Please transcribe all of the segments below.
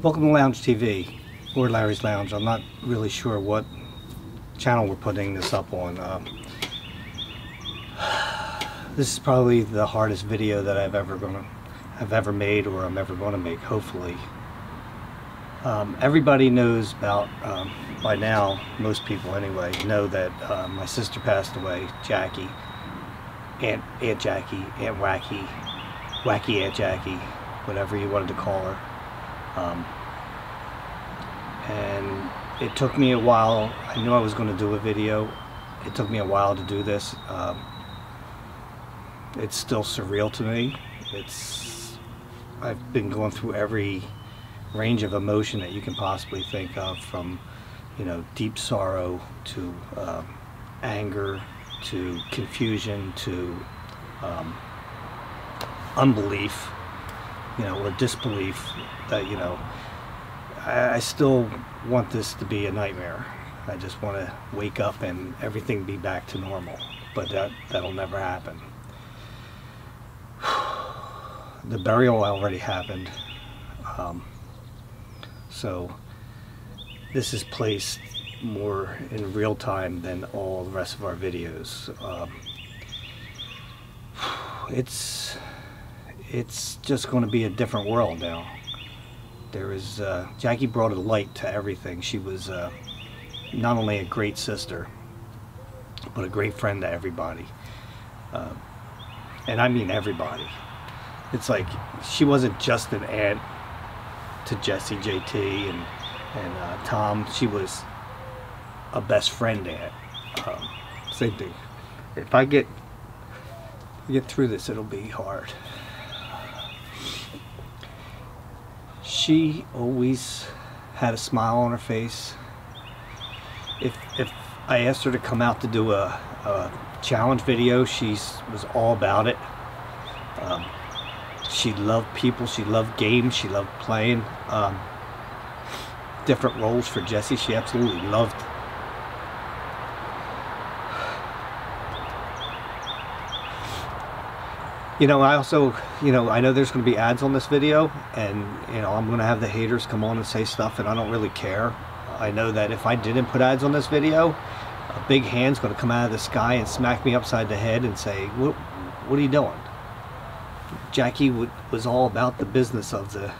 Welcome to Lounge TV or Larry's Lounge. I'm not really sure what channel we're putting this up on. Um, this is probably the hardest video that I've ever gonna I've ever made or I'm ever going to make. Hopefully, um, everybody knows about um, by now. Most people anyway know that uh, my sister passed away, Jackie, Aunt Aunt Jackie, Aunt Wacky, Wacky Aunt Jackie, whatever you wanted to call her. Um, and it took me a while. I knew I was going to do a video. It took me a while to do this. Um, it's still surreal to me. It's I've been going through every range of emotion that you can possibly think of, from you know deep sorrow to um, anger to confusion to um, unbelief, you know, or disbelief that you know I, I still want this to be a nightmare. I just want to wake up and everything be back to normal. But that, that'll never happen. the burial already happened. Um, so this is placed more in real time than all the rest of our videos. Um, it's it's just going to be a different world now there is uh, Jackie brought a light to everything. She was uh, not only a great sister, but a great friend to everybody. Uh, and I mean everybody. It's like she wasn't just an aunt to Jesse, JT, and and uh, Tom. She was a best friend aunt. Um, same thing. If I get get through this, it'll be hard. She always had a smile on her face. If, if I asked her to come out to do a, a challenge video, she was all about it. Um, she loved people, she loved games, she loved playing um, different roles for Jesse. She absolutely loved you know I also you know I know there's going to be ads on this video and you know I'm going to have the haters come on and say stuff and I don't really care. I know that if I didn't put ads on this video a big hand's going to come out of the sky and smack me upside the head and say what what are you doing? Jackie was all about the business of the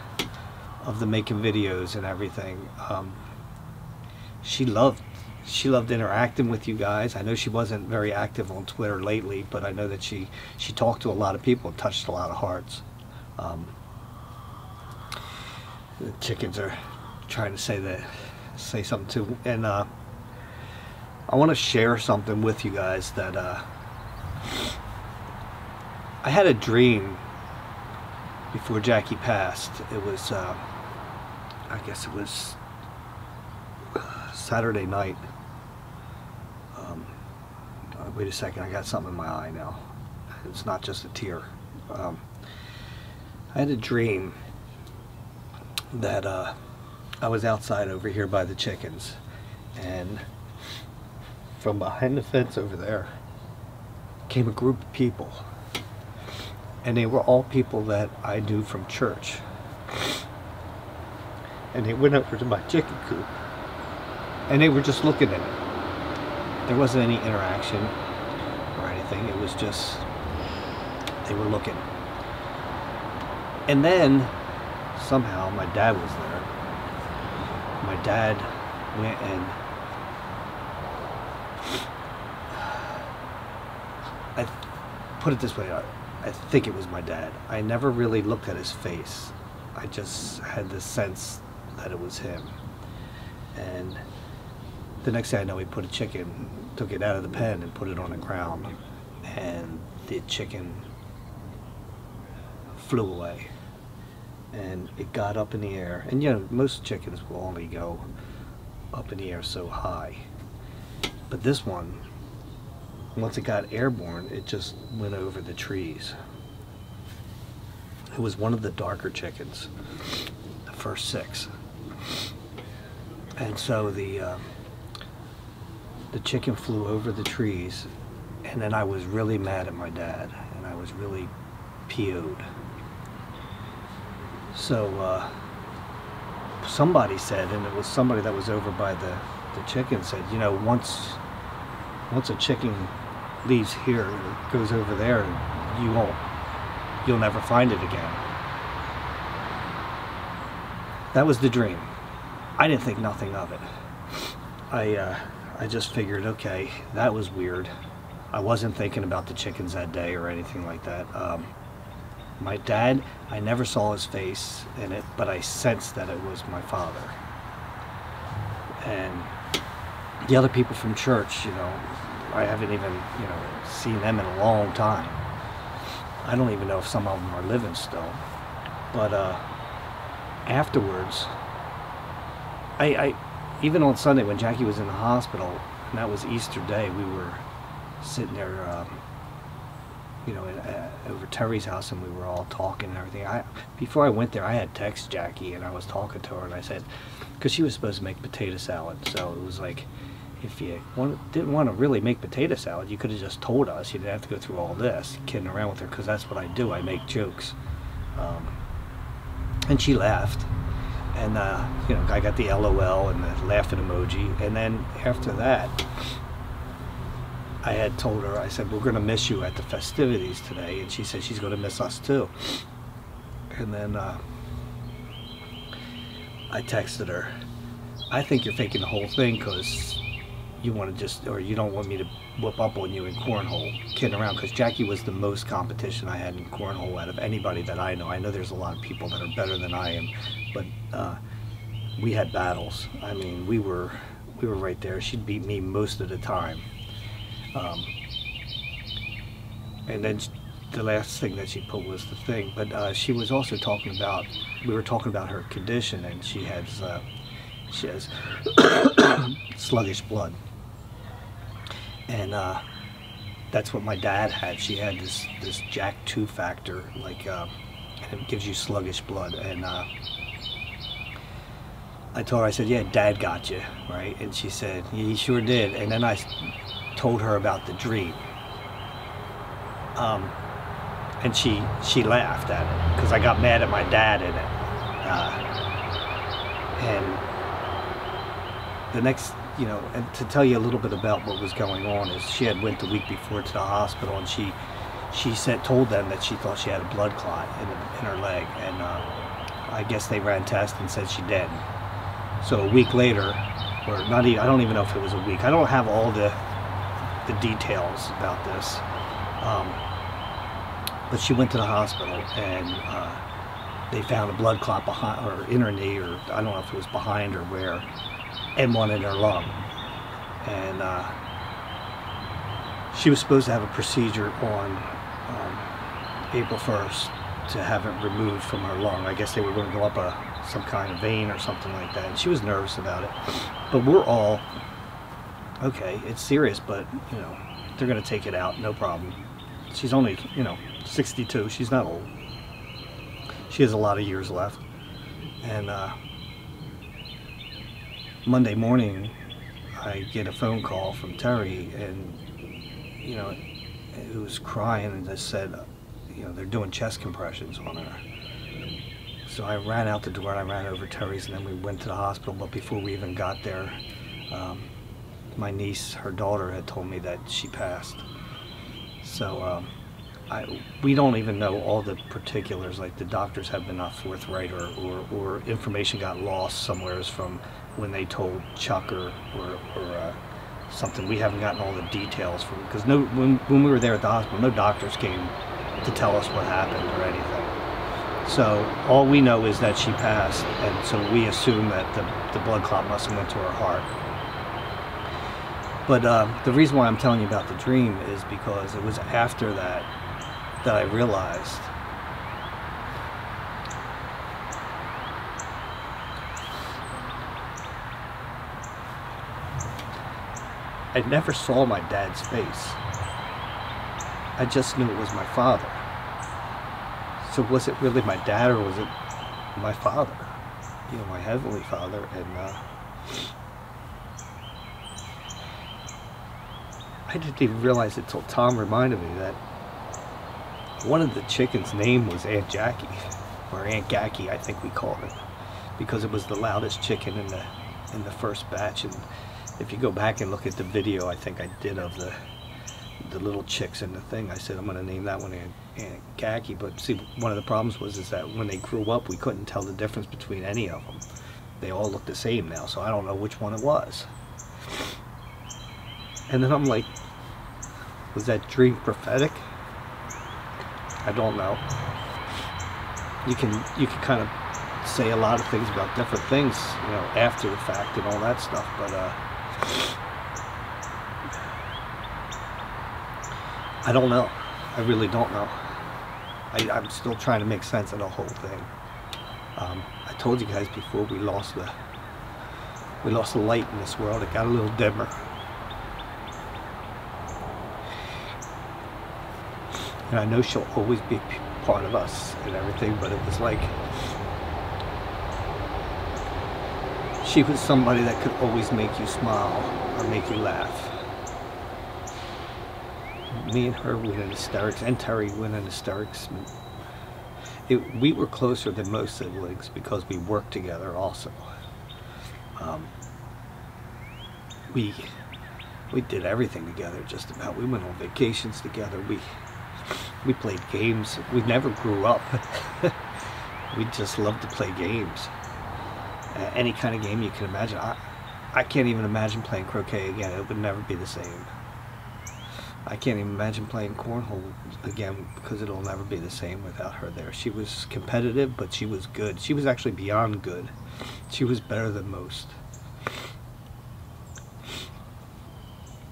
of the making videos and everything. Um, she loved she loved interacting with you guys. I know she wasn't very active on Twitter lately, but I know that she she talked to a lot of people and touched a lot of hearts. Um, the chickens are trying to say that say something too, and uh, I want to share something with you guys that uh, I had a dream before Jackie passed. It was, uh, I guess it was Saturday night. Wait a second, I got something in my eye now. It's not just a tear. Um, I had a dream that uh, I was outside over here by the chickens and from behind the fence over there came a group of people and they were all people that I knew from church and they went over to my chicken coop and they were just looking at it. There wasn't any interaction or anything. It was just they were looking. And then somehow my dad was there. My dad went and I put it this way. I, I think it was my dad. I never really looked at his face. I just had the sense that it was him. And the next thing I know, he put a chicken, took it out of the pen and put it on the ground, and the chicken flew away. And it got up in the air. And you know, most chickens will only go up in the air so high. But this one, once it got airborne, it just went over the trees. It was one of the darker chickens, the first six. And so the um, the chicken flew over the trees and then I was really mad at my dad and I was really PO'd. So uh, somebody said, and it was somebody that was over by the, the chicken said, you know, once once a chicken leaves here, it goes over there, you won't, you'll never find it again. That was the dream. I didn't think nothing of it. I, uh, I just figured, okay, that was weird. I wasn't thinking about the chickens that day or anything like that. Um, my dad, I never saw his face in it, but I sensed that it was my father. And the other people from church, you know, I haven't even, you know, seen them in a long time. I don't even know if some of them are living still. But uh, afterwards, I, I, even on Sunday when Jackie was in the hospital, and that was Easter Day, we were sitting there, um, you know, in, uh, over Terry's house, and we were all talking and everything. I before I went there, I had text Jackie, and I was talking to her, and I said, because she was supposed to make potato salad, so it was like, if you want, didn't want to really make potato salad, you could have just told us. You didn't have to go through all this, kidding around with her, because that's what I do. I make jokes. Um, and she laughed. And, uh, you know, I got the LOL and the laughing emoji. And then after that, I had told her, I said, we're going to miss you at the festivities today. And she said she's going to miss us too. And then uh, I texted her, I think you're faking the whole thing because you want to just, or you don't want me to whip up on you in cornhole, kidding around, because Jackie was the most competition I had in cornhole out of anybody that I know. I know there's a lot of people that are better than I am, but uh, we had battles. I mean, we were we were right there. She'd beat me most of the time. Um, and then the last thing that she put was the thing, but uh, she was also talking about, we were talking about her condition, and she has, uh, she has sluggish blood and uh, that's what my dad had. She had this this Jack two factor, like, uh, and it gives you sluggish blood. And uh, I told her, I said, "Yeah, Dad got you, right?" And she said, "He sure did." And then I told her about the dream, um, and she she laughed at it because I got mad at my dad in it. Uh, and the next you know, and to tell you a little bit about what was going on is she had went the week before to the hospital and she she said told them that she thought she had a blood clot in, in her leg and uh, I guess they ran tests and said she did. So a week later, or not even I don't even know if it was a week. I don't have all the the details about this. Um, but she went to the hospital and uh, they found a blood clot behind or in her knee or I don't know if it was behind or where and one in her lung. And uh, she was supposed to have a procedure on um, April 1st to have it removed from her lung. I guess they were going to go up a some kind of vein or something like that. And she was nervous about it. But we're all, okay, it's serious, but, you know, they're going to take it out, no problem. She's only, you know, 62. She's not old. She has a lot of years left. And, uh, Monday morning, I get a phone call from Terry, and you know, it was crying and just said, you know, they're doing chest compressions on her. So I ran out the door and I ran over Terry's, and then we went to the hospital. But before we even got there, um, my niece, her daughter, had told me that she passed. So. Um, I, we don't even know all the particulars, like the doctors have been not forthright or, or, or information got lost somewheres from when they told Chuck or, or, or uh, something. We haven't gotten all the details from, because no, when, when we were there at the hospital, no doctors came to tell us what happened or anything. So all we know is that she passed, and so we assume that the, the blood clot must have went to her heart. But uh, the reason why I'm telling you about the dream is because it was after that that I realized I never saw my dad's face. I just knew it was my father. So was it really my dad or was it my father? You know, my heavenly father. And uh, I didn't even realize it until Tom reminded me that one of the chickens' name was Aunt Jackie, or Aunt Gacky, I think we called it. because it was the loudest chicken in the in the first batch. And if you go back and look at the video, I think I did of the the little chicks in the thing. I said I'm going to name that one Aunt Khaki. But see, one of the problems was is that when they grew up, we couldn't tell the difference between any of them. They all look the same now, so I don't know which one it was. And then I'm like, was that dream prophetic? I don't know. You can you can kind of say a lot of things about different things, you know, after the fact and all that stuff, but uh, I don't know. I really don't know. I, I'm still trying to make sense of the whole thing. Um, I told you guys before we lost the we lost the light in this world. It got a little dimmer. And I know she'll always be part of us and everything, but it was like she was somebody that could always make you smile or make you laugh. Me and her went in hysterics, and Terry went in hysterics. It, we were closer than most siblings because we worked together also. Um, we we did everything together just about. We went on vacations together. We we played games. We never grew up. we just loved to play games. Any kind of game you can imagine. I, I can't even imagine playing croquet again. It would never be the same. I can't even imagine playing cornhole again because it'll never be the same without her there. She was competitive, but she was good. She was actually beyond good. She was better than most.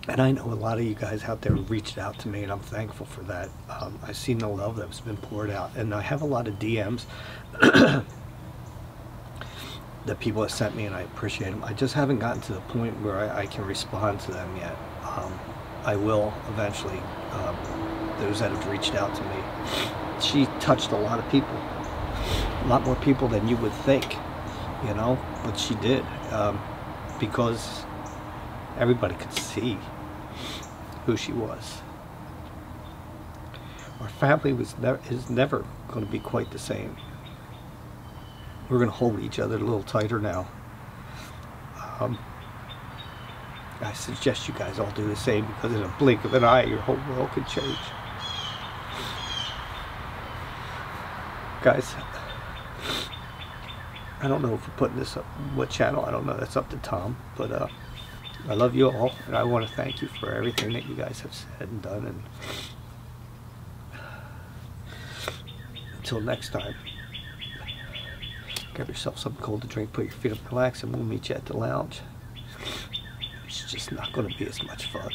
And I know a lot of you guys out there reached out to me, and I'm thankful for that. Um, I've seen the love that's been poured out, and I have a lot of DMs that people have sent me, and I appreciate them. I just haven't gotten to the point where I, I can respond to them yet. Um, I will eventually. Um, those that have reached out to me, she touched a lot of people, a lot more people than you would think, you know. But she did um, because everybody could see who she was. Our family was is never going to be quite the same. We're going to hold each other a little tighter now. Um, I suggest you guys all do the same because in a blink of an eye, your whole world could change. Guys, I don't know if we're putting this up, what channel, I don't know, that's up to Tom, but uh, I love you all, and I want to thank you for everything that you guys have said and done. And until next time, grab yourself something cold to drink, put your feet up, relax, and we'll meet you at the lounge. It's just not going to be as much fun.